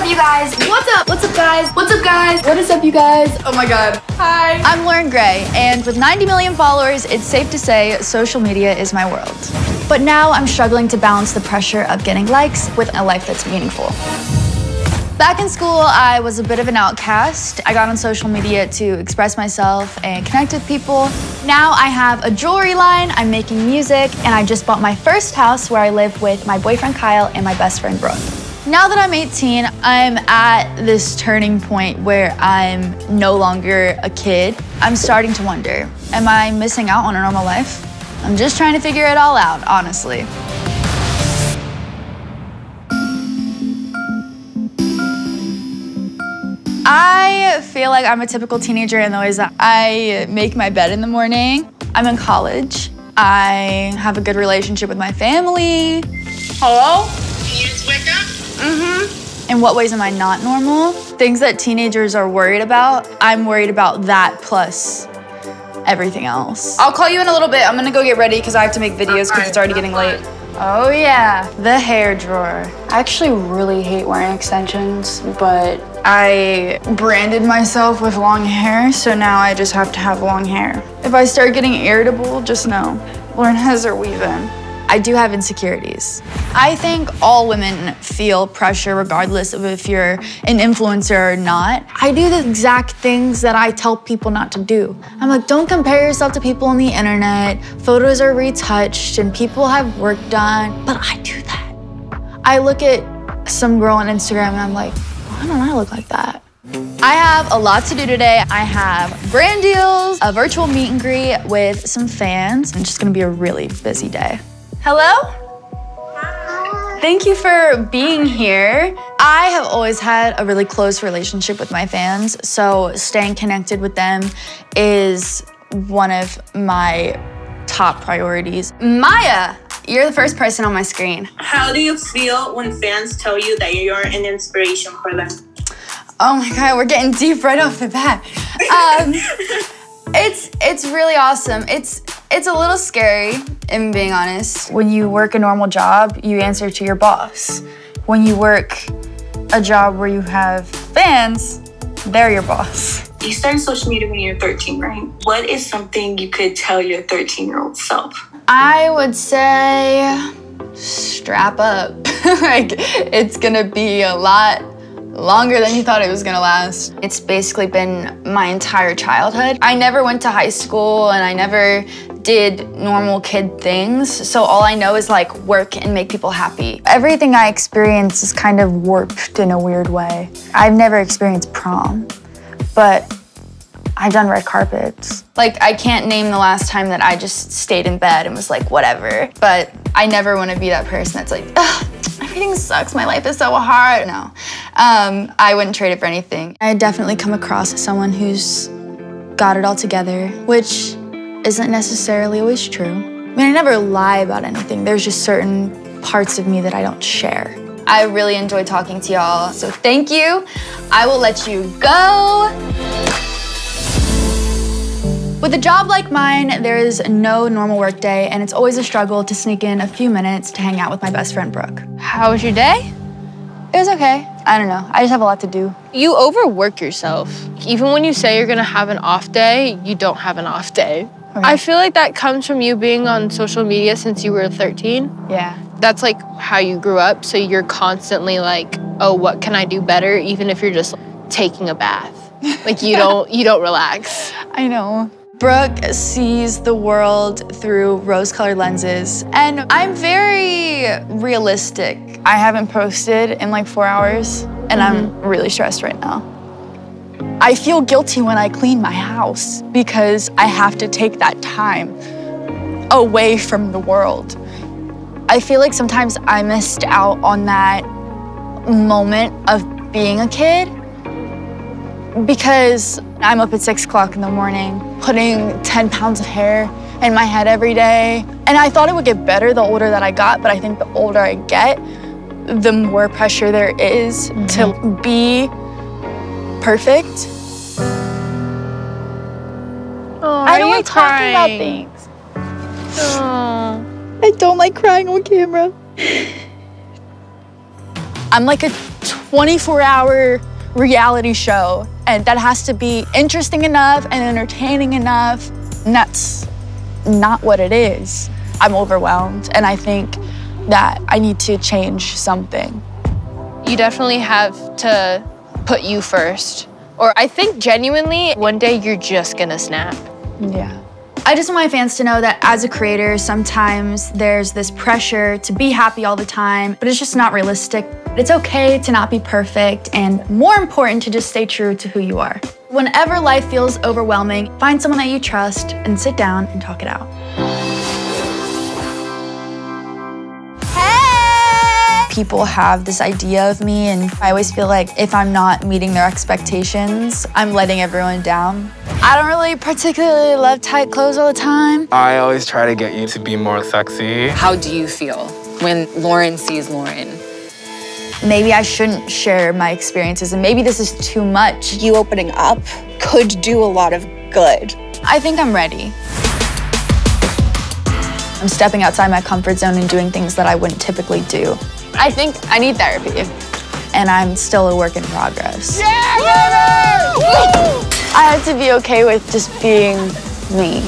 up, you guys? What's up? What's up, guys? What's up, guys? What is up, you guys? Oh my god. Hi. I'm Loren Gray, and with 90 million followers, it's safe to say social media is my world. But now I'm struggling to balance the pressure of getting likes with a life that's meaningful. Back in school, I was a bit of an outcast. I got on social media to express myself and connect with people. Now I have a jewelry line, I'm making music, and I just bought my first house where I live with my boyfriend Kyle and my best friend Brooke. Now that I'm 18, I'm at this turning point where I'm no longer a kid. I'm starting to wonder, am I missing out on a normal life? I'm just trying to figure it all out, honestly. I feel like I'm a typical teenager in the ways that I make my bed in the morning. I'm in college. I have a good relationship with my family. Hello? Can you just wake up? Mm-hmm. In what ways am I not normal? Things that teenagers are worried about, I'm worried about that plus everything else. I'll call you in a little bit. I'm gonna go get ready because I have to make videos because it's already getting late. Oh yeah, the hair drawer. I actually really hate wearing extensions, but I branded myself with long hair, so now I just have to have long hair. If I start getting irritable, just know, Loren has her weave in. I do have insecurities. I think all women feel pressure regardless of if you're an influencer or not. I do the exact things that I tell people not to do. I'm like, don't compare yourself to people on the internet. Photos are retouched and people have work done, but I do that. I look at some girl on Instagram and I'm like, why don't I look like that? I have a lot to do today. I have brand deals, a virtual meet and greet with some fans, and it's just gonna be a really busy day. Hello? Thank you for being here. I have always had a really close relationship with my fans, so staying connected with them is one of my top priorities. Maya, you're the first person on my screen. How do you feel when fans tell you that you're an inspiration for them? Oh my god, we're getting deep right off the bat. Um, it's it's really awesome. It's it's a little scary, in being honest. When you work a normal job, you answer to your boss. When you work a job where you have fans, they're your boss. You started social media when you were 13, right? What is something you could tell your 13 year old self? I would say strap up. like it's gonna be a lot longer than you thought it was gonna last. It's basically been my entire childhood. I never went to high school and I never did normal kid things. So all I know is like work and make people happy. Everything I experience is kind of warped in a weird way. I've never experienced prom, but I've done red carpets. Like, I can't name the last time that I just stayed in bed and was like, whatever. But I never want to be that person that's like, Ugh, everything sucks. My life is so hard. No, um, I wouldn't trade it for anything. I definitely come across someone who's got it all together, which isn't necessarily always true. I mean, I never lie about anything. There's just certain parts of me that I don't share. I really enjoy talking to y'all, so thank you. I will let you go. With a job like mine, there is no normal workday, and it's always a struggle to sneak in a few minutes to hang out with my best friend, Brooke. How was your day? It was okay. I don't know. I just have a lot to do. You overwork yourself. Even when you say you're gonna have an off day, you don't have an off day. Okay. I feel like that comes from you being on social media since you were 13. Yeah. That's like how you grew up, so you're constantly like, oh, what can I do better? Even if you're just taking a bath. Like you don't you don't relax. I know. Brooke sees the world through rose-colored lenses, and I'm very realistic. I haven't posted in like four hours, and I'm mm-hmm. really stressed right now. I feel guilty when I clean my house because I have to take that time away from the world. I feel like sometimes I missed out on that moment of being a kid because I'm up at six o'clock in the morning, putting 10 pounds of hair in my head every day. And I thought it would get better the older that I got, but I think the older I get, the more pressure there is to be perfect. Oh, I don't like talking about things. I don't like crying on camera. I'm like a 24 hour reality show. And that has to be interesting enough and entertaining enough. And that's not what it is. I'm overwhelmed. And I think that I need to change something. You definitely have to put you first. Or I think genuinely, one day you're just gonna snap. Yeah. I just want my fans to know that as a creator, sometimes there's this pressure to be happy all the time, but it's just not realistic. It's okay to not be perfect, and more important, to just stay true to who you are. Whenever life feels overwhelming, find someone that you trust and sit down and talk it out. People have this idea of me, and I always feel like if I'm not meeting their expectations, I'm letting everyone down. I don't really particularly love tight clothes all the time. I always try to get you to be more sexy. How do you feel when Loren sees Loren? Maybe I shouldn't share my experiences, and maybe this is too much. You opening up could do a lot of good. I think I'm ready. I'm stepping outside my comfort zone and doing things that I wouldn't typically do. I think I need therapy. And I'm still a work in progress. Yeah! I had to be okay with just being me.